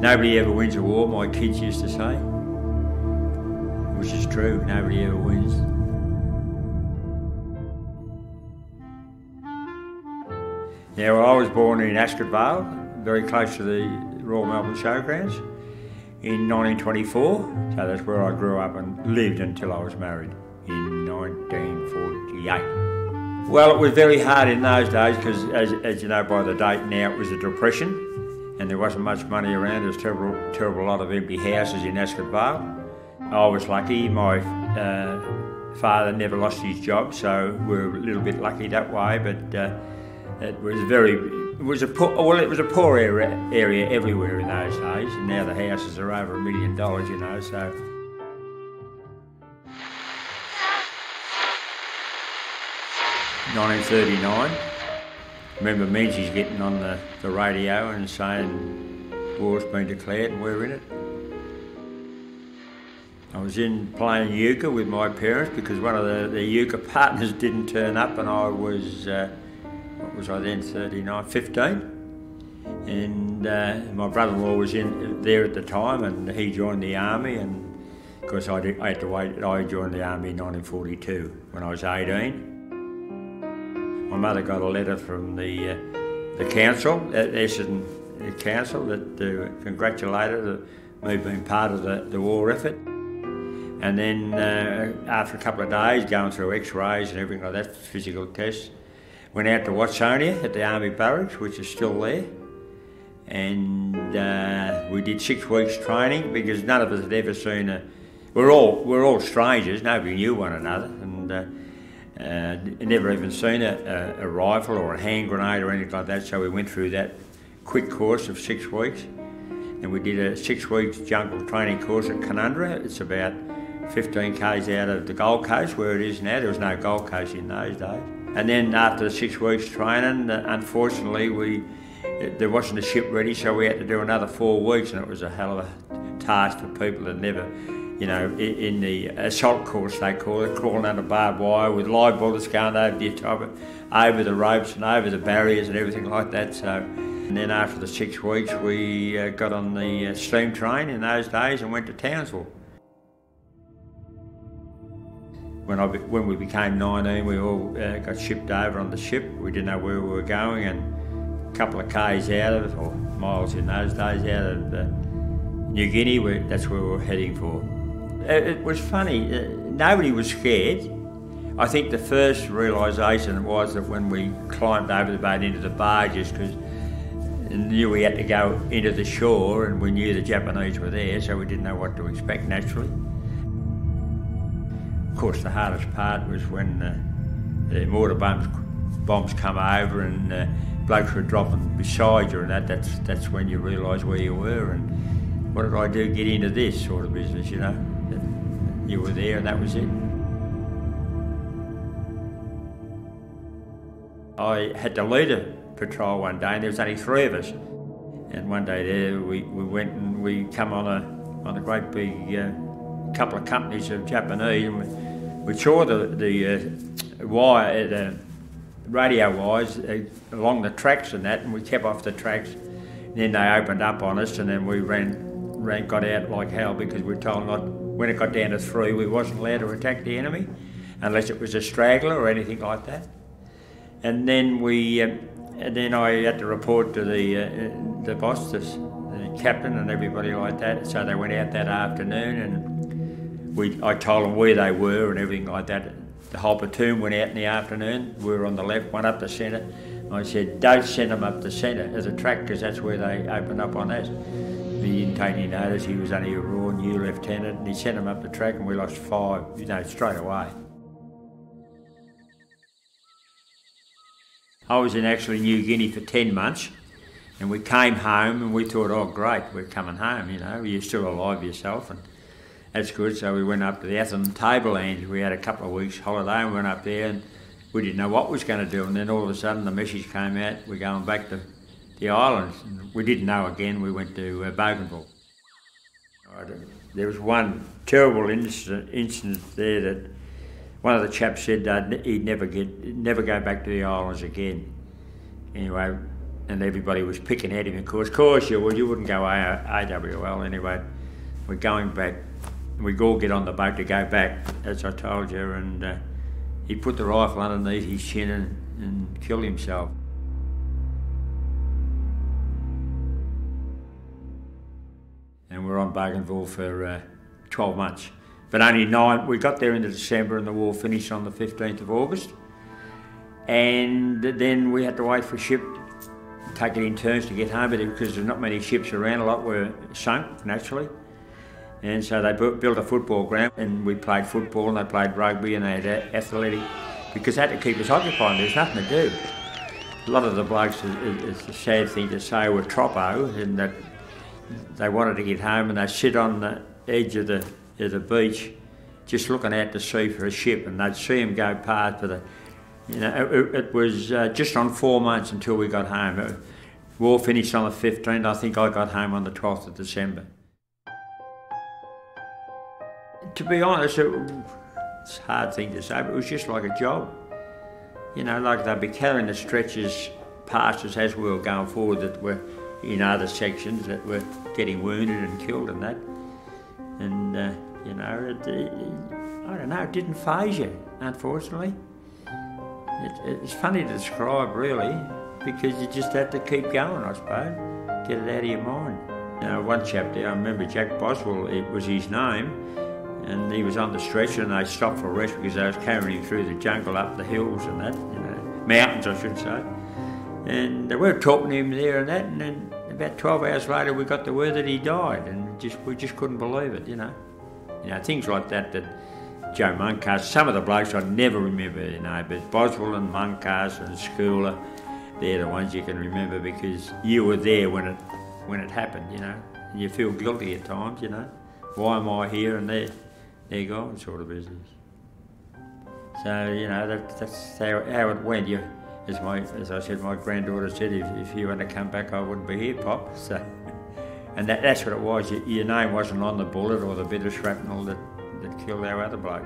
Nobody ever wins a war, my kids used to say. Which is true, nobody ever wins. Now, I was born in Ascot Vale, very close to the Royal Melbourne Showgrounds, in 1924. So that's where I grew up and lived until I was married in 1948. Well, it was very hard in those days because, as, as you know by the date now, it was a depression and there wasn't much money around. There was a terrible, terrible lot of empty houses in Ascot Vale. I was lucky. My uh, father never lost his job, so we are a little bit lucky that way. But uh, it was very, it was a poor, well, it was a poor area, area everywhere in those days. And now the houses are over a million dollars, you know. So. Nineteen thirty nine remember Menzies getting on the, the radio and saying war's been declared and we're in it. I was in playing euchre with my parents because one of the, the euchre partners didn't turn up and I was, uh, what was I then, 39, 15. And uh, my brother-in-law was in there at the time and he joined the army and of course I, did, I had to wait, I joined the army in 1942 when I was 18. My mother got a letter from the uh, the council, uh, Essendon Council, that uh, congratulated me being part of the, the war effort. And then uh, after a couple of days, going through X-rays and everything like that, physical tests, went out to Watsonia at the Army Barracks, which is still there. And uh, we did six weeks training because none of us had ever seen a. We're all we're all strangers. Nobody knew one another, and uh, uh, never even seen a, a, a, rifle or a hand grenade or anything like that, so we went through that quick course of six weeks. And we did a six weeks jungle training course at Canungra. It's about 15 k's out of the Gold Coast, where it is now. There was no Gold Coast in those days. And then after the six weeks training, uh, unfortunately, we there wasn't a ship ready, so we had to do another four weeks, and it was a hell of a task for people that never you know, in the assault course they call it, crawling under barbed wire with live bullets going over the top, over the ropes and over the barriers and everything like that. So, and then after the six weeks, we uh, got on the uh, steam train in those days and went to Townsville. When I when we became 19, we all uh, got shipped over on the ship. We didn't know where we were going, and a couple of k's out of, or miles in those days, out of uh, New Guinea. That's where we were heading for. Uh, it was funny. Uh, nobody was scared. I think the first realisation was that when we climbed over the boat into the barges, because knew we had to go into the shore, and we knew the Japanese were there, so we didn't know what to expect naturally. Of course, the hardest part was when uh, the mortar bombs bombs come over and uh, blokes were dropping beside you, and that, that's that's when you realise where you were and what did I do get into this sort of business, you know you were there and that was it. I had to lead a patrol one day and there was only three of us. And one day there we, we went and we come on a, on a great big uh, couple of companies of Japanese and we, we saw the, the uh, wire, uh, the radio wires uh, along the tracks and that and we kept off the tracks. And then they opened up on us and then we ran, ran got out like hell because we were told not when it got down to three, we wasn't allowed to attack the enemy unless it was a straggler or anything like that. And then we, uh, and then I had to report to the uh, the boss, the, the captain, and everybody like that. So they went out that afternoon, and we I told them where they were and everything like that. The whole platoon went out in the afternoon. We were on the left, one up the centre. I said, don't send them up the centre as a track because that's where they open up on us. He didn't take any notice. He was only a raw new lieutenant, and he sent him up the track, and we lost five, you know, straight away. I was in actually New Guinea for 10 months, and we came home, and we thought, oh, great, we're coming home, you know, you're still alive yourself, and that's good. So we went up to the Atherton Tableland. We had a couple of weeks holiday, and we went up there, and we didn't know what was going to do, and then all of a sudden the message came out, we're going back to the islands. We didn't know again, we went to uh, Bougainville. There was one terrible incident, incident there that one of the chaps said he'd never get, never go back to the islands again. Anyway, and everybody was picking at him. Of course, of course you would. You wouldn't go AWL anyway. We're going back. We all get on the boat to go back, as I told you, and uh, he put the rifle underneath his chin and, and killed himself. We're on Bougainville for uh, 12 months. But only nine, we got there in December and the war finished on the 15th of August. And then we had to wait for a ship, take it in turns to get home but because there's not many ships around, a lot were sunk naturally. And so they built a football ground and we played football and they played rugby and they had athletic because they had to keep us occupied, there's nothing to do. A lot of the blokes, it's a sad thing to say, were troppo and that they wanted to get home and they'd sit on the edge of the, of the beach just looking out to sea for a ship and they'd see them go past but you know, it, it was uh, just on four months until we got home. It, war finished on the 15th, I think I got home on the 12th of December. To be honest, it, it's a hard thing to say, but it was just like a job. You know, like they'd be carrying the stretchers past us as we were going forward that were in other sections that were getting wounded and killed and that. And, uh, you know, it, it, I don't know, it didn't faze you, unfortunately. It, it's funny to describe, really, because you just had to keep going, I suppose, get it out of your mind. You know, one chap there, I remember Jack Boswell, it was his name, and he was on the stretcher and they stopped for rest because they was carrying him through the jungle up the hills and that, you know, mountains I should say. And they were talking to him there and that, and then about 12 hours later we got the word that he died, and just we just couldn't believe it, you know. You know, things like that that Joe Monkhorst, some of the blokes I never remember you know, but Boswell and Monkhorst and Schooler, they're the ones you can remember because you were there when it when it happened, you know. And you feel guilty at times, you know. Why am I here and they're, they're gone sort of business. So, you know, that, that's how, how it went. You, as my as I said, my granddaughter said, if, if you want to come back, I wouldn't be here, Pop. So, and that, that's what it was. Your, your name wasn't on the bullet or the bit of shrapnel that, that killed our other bloke.